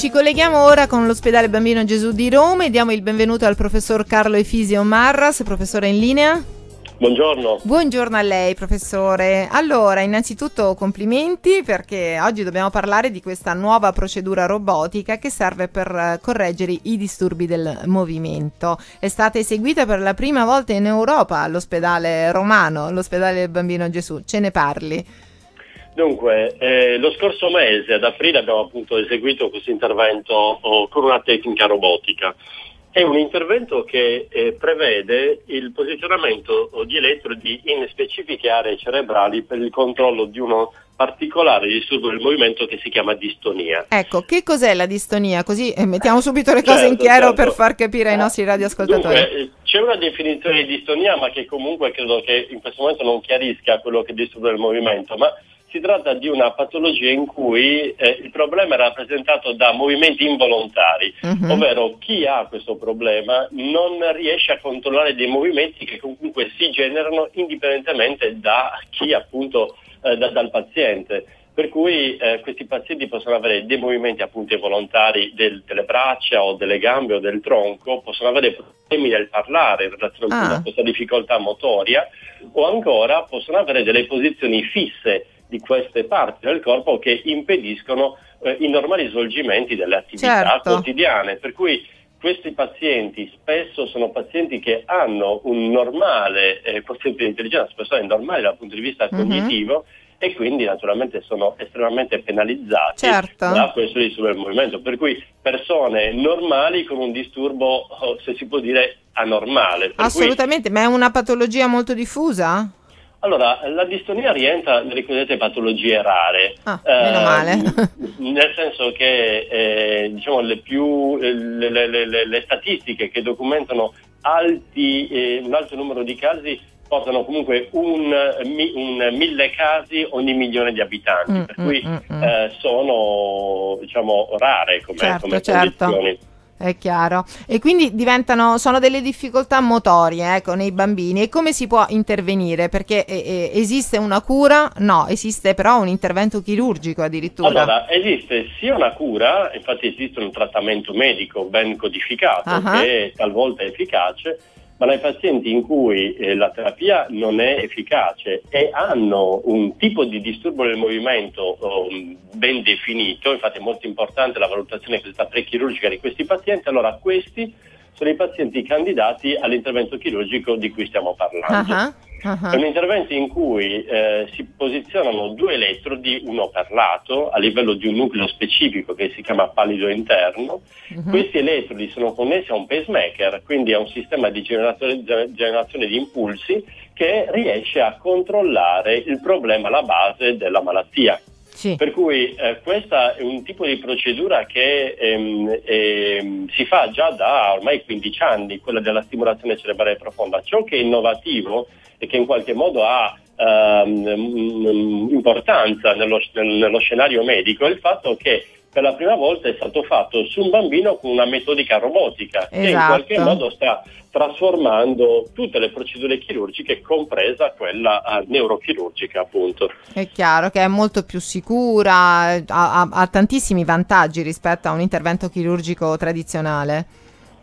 Ci colleghiamo ora con l'ospedale Bambino Gesù di Roma e diamo il benvenuto al professor Carlo Efisio Marras, professore in linea. Buongiorno. Buongiorno a lei, professore. Allora, innanzitutto complimenti perché oggi dobbiamo parlare di questa nuova procedura robotica che serve per correggere i disturbi del movimento. È stata eseguita per la prima volta in Europa all'ospedale romano, l'ospedale Bambino Gesù. Ce ne parli? Dunque, eh, lo scorso mese, ad aprile, abbiamo appunto eseguito questo intervento oh, con una tecnica robotica. È un intervento che eh, prevede il posizionamento di elettrodi in specifiche aree cerebrali per il controllo di uno particolare disturbo del movimento che si chiama distonia. Ecco, che cos'è la distonia? Così eh, mettiamo subito le cose certo, in chiaro certo. per far capire ai nostri radioascoltatori. Dunque, eh, c'è una definizione di distonia, ma che comunque credo che in questo momento non chiarisca quello che è disturbo del movimento, ma si tratta di una patologia in cui eh, il problema è rappresentato da movimenti involontari, uh-huh. ovvero chi ha questo problema non riesce a controllare dei movimenti che comunque si generano indipendentemente da chi appunto eh, da, dal paziente. Per cui eh, questi pazienti possono avere dei movimenti appunto involontari del, delle braccia o delle gambe o del tronco, possono avere problemi nel parlare in relazione ah. a questa difficoltà motoria o ancora possono avere delle posizioni fisse di queste parti del corpo che impediscono eh, i normali svolgimenti delle attività certo. quotidiane. Per cui questi pazienti spesso sono pazienti che hanno un normale eh, quoziente di intelligenza, persone normali dal punto di vista mm-hmm. cognitivo e quindi naturalmente sono estremamente penalizzati certo. da questo disturbo del movimento. Per cui persone normali con un disturbo, oh, se si può dire, anormale. Per Assolutamente, cui... ma è una patologia molto diffusa? Allora, la distonia rientra nelle cosiddette patologie rare. Ah, meno eh, male. nel senso che eh, diciamo, le, più, le, le, le, statistiche che documentano alti, eh, un alto numero di casi portano comunque un, un, mille casi ogni milione di abitanti, mm, per cui mm, mm, mm. Eh, sono diciamo, rare come, certo, come certo. condizioni. È chiaro. E quindi diventano, sono delle difficoltà motorie ecco, nei bambini. E come si può intervenire? Perché eh, esiste una cura? No, esiste però un intervento chirurgico addirittura. Allora, esiste sia una cura, infatti esiste un trattamento medico ben codificato uh-huh. che talvolta è efficace, ma nei pazienti in cui eh, la terapia non è efficace e hanno un tipo di disturbo del movimento um, ben definito, infatti è molto importante la valutazione prechirurgica di questi pazienti, allora questi sono i pazienti candidati all'intervento chirurgico di cui stiamo parlando. Uh-huh. Uh-huh. È un intervento in cui eh, si posizionano due elettrodi, uno per lato, a livello di un nucleo specifico che si chiama palido interno. Uh-huh. Questi elettrodi sono connessi a un pacemaker, quindi a un sistema di generazione di impulsi che riesce a controllare il problema alla base della malattia. Sì. Per cui eh, questa è un tipo di procedura che ehm, ehm, si fa già da ormai 15 anni, quella della stimolazione cerebrale profonda. Ciò che è innovativo e che in qualche modo ha ehm, importanza nello, nello scenario medico è il fatto che per la prima volta è stato fatto su un bambino con una metodica robotica esatto. che in qualche esatto. modo sta trasformando tutte le procedure chirurgiche, compresa quella uh, neurochirurgica, appunto. È chiaro che è molto più sicura, ha, ha, ha tantissimi vantaggi rispetto a un intervento chirurgico tradizionale.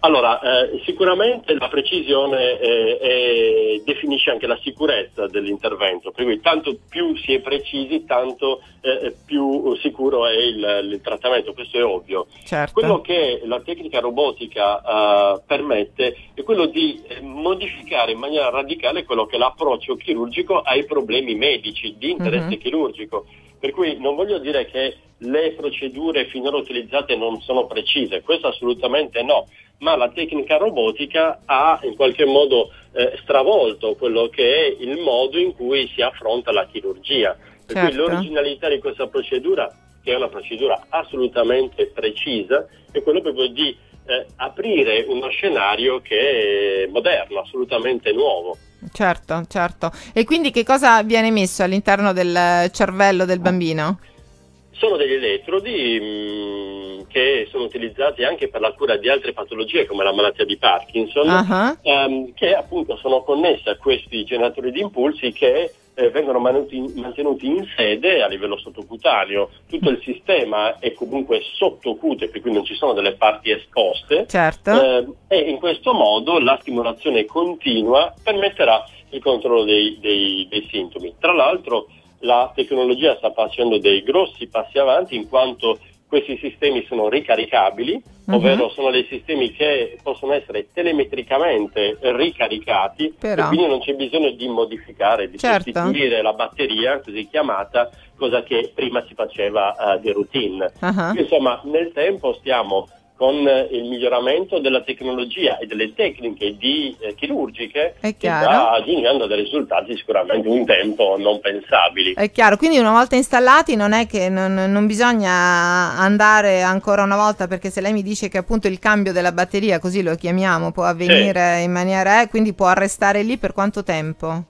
Allora, eh, sicuramente la precisione eh, eh, definisce anche la sicurezza dell'intervento, per cui tanto più si è precisi, tanto eh, più sicuro è il, il, trattamento, questo è ovvio. Certo. Quello che la tecnica robotica eh, permette è quello di eh, modificare in maniera radicale quello che è l'approccio chirurgico ai problemi medici di interesse mm-hmm. chirurgico. Per cui non voglio dire che le procedure finora utilizzate non sono precise, questo assolutamente no, ma la tecnica robotica ha in qualche modo eh, stravolto quello che è il modo in cui si affronta la chirurgia. Per certo. cui l'originalità di questa procedura, che è una procedura assolutamente precisa, è quello proprio di eh, aprire uno scenario che è moderno, assolutamente nuovo. Certo, certo. E quindi che cosa viene messo all'interno del cervello del bambino? Sono degli elettrodi mh, mm, che sono utilizzati anche per la cura di altre patologie come la malattia di Parkinson, uh-huh. ehm, che appunto sono connesse a questi generatori di impulsi che eh, vengono mantenuti, mantenuti, in sede a livello sottocutaneo, tutto il sistema è comunque sottocute, per cui non ci sono delle parti esposte certo. eh, e in questo modo la stimolazione continua permetterà il controllo dei, dei, dei sintomi. Tra l'altro la tecnologia sta facendo dei grossi passi avanti in quanto questi sistemi sono ricaricabili, uh-huh. ovvero sono dei sistemi che possono essere telemetricamente ricaricati Però. e quindi non c'è bisogno di modificare, di certo. sostituire la batteria così chiamata, cosa che prima si faceva uh, di routine. Uh-huh. Insomma, nel tempo stiamo con il miglioramento della tecnologia e delle tecniche di, eh, chirurgiche che sta aggiungendo dei risultati sicuramente un tempo non pensabili. È chiaro, quindi una volta installati non è che non, non, bisogna andare ancora una volta perché se lei mi dice che appunto il cambio della batteria, così lo chiamiamo, può avvenire sì. in maniera, eh, quindi può restare lì per quanto tempo?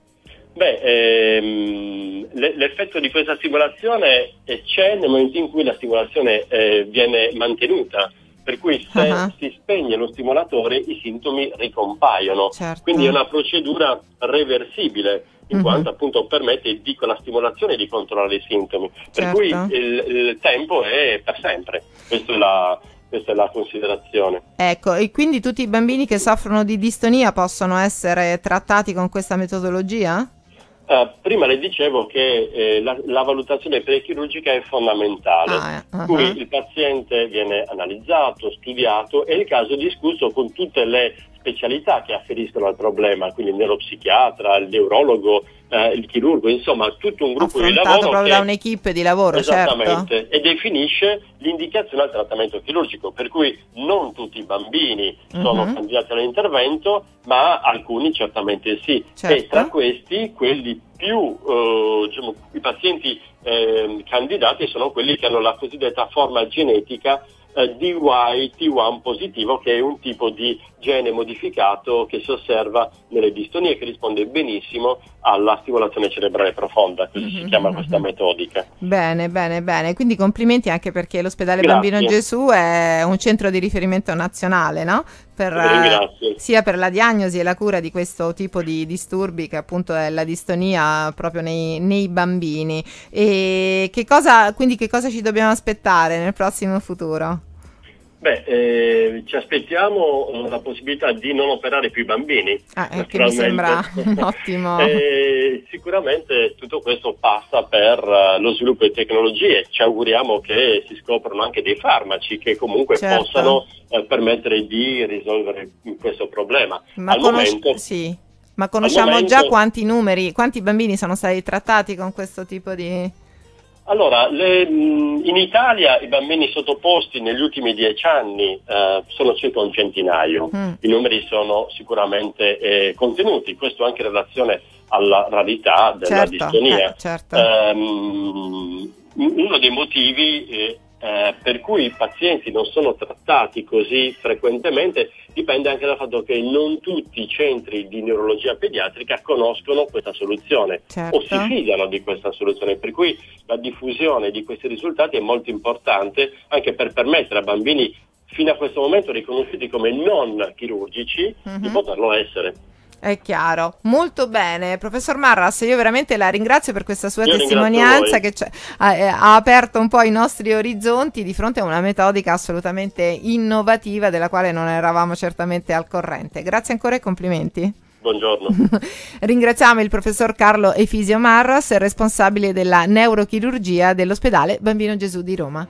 Beh, ehm, l'effetto di questa stimolazione c'è nel momento in cui la stimolazione eh, viene mantenuta per cui se uh-huh. si spegne lo stimolatore i sintomi ricompaiono. Certo. Quindi è una procedura reversibile in uh-huh. quanto appunto permette di, con la stimolazione di controllare i sintomi. Certo. Per cui il, il, tempo è per sempre. Questa è la, questa è la considerazione. Ecco, e quindi tutti i bambini che soffrono di distonia possono essere trattati con questa metodologia? Uh, prima le dicevo che eh, la, la, valutazione prechirurgica è fondamentale, ah, uh-huh. cui il paziente viene analizzato, studiato e il caso discusso con tutte le specialità che afferiscono al problema, quindi il neuropsichiatra, il neurologo, eh, il chirurgo, insomma tutto un gruppo di lavoro proprio che, da un'equipe di lavoro, esattamente, certo. e definisce l'indicazione al trattamento chirurgico, per cui non tutti i bambini sono Mhm. candidati all'intervento, ma alcuni certamente sì, Certo. e tra questi quelli più, eh, diciamo, i pazienti eh, candidati sono quelli che hanno la cosiddetta forma genetica eh, DY-T1 positivo, che è un tipo di gene modificato che si osserva nelle distonie che risponde benissimo alla stimolazione cerebrale profonda, così si Mhm, chiama mhm. questa metodica. Bene, bene, bene. Quindi complimenti anche perché l'ospedale Grazie. Bambino Gesù è un centro di riferimento nazionale, no? Per, eh, sia per la diagnosi e la cura di questo tipo di disturbi che appunto è la distonia proprio nei, nei bambini. E che cosa, quindi che cosa ci dobbiamo aspettare nel prossimo futuro? Beh, eh, ci aspettiamo eh, la possibilità di non operare più i bambini. Ah, eh, che mi sembra ottimo... Eh, sicuramente tutto questo passa per eh, lo sviluppo di tecnologie. Ci auguriamo che si scoprano anche dei farmaci che comunque Certo. possano eh, permettere di risolvere questo problema. Ma, Al conosci- momento, sì. Ma conosciamo momento- già quanti numeri, quanti bambini sono stati trattati con questo tipo di... Allora, le- in Italia i bambini sottoposti negli ultimi dieci anni eh, sono circa un centinaio. Mm. I numeri sono sicuramente eh, contenuti, questo anche in relazione alla rarità della Certo, distonia. eh, certo. Ehm, uno dei motivi eh, per cui i pazienti non sono trattati così frequentemente dipende anche dal fatto che non tutti i centri di neurologia pediatrica conoscono questa soluzione Certo. o si fidano di questa soluzione, per cui la diffusione di questi risultati è molto importante anche per permettere a bambini fino a questo momento riconosciuti come non chirurgici di Mhm. poterlo essere. È chiaro, molto bene. Professor Marras, io veramente la ringrazio per questa sua Io testimonianza che ha, eh, ha aperto un po' i nostri orizzonti di fronte a una metodica assolutamente innovativa della quale non eravamo certamente al corrente. Grazie ancora e complimenti. Buongiorno. Ringraziamo il professor Carlo Efisio Marras, responsabile della neurochirurgia dell'ospedale Bambino Gesù di Roma.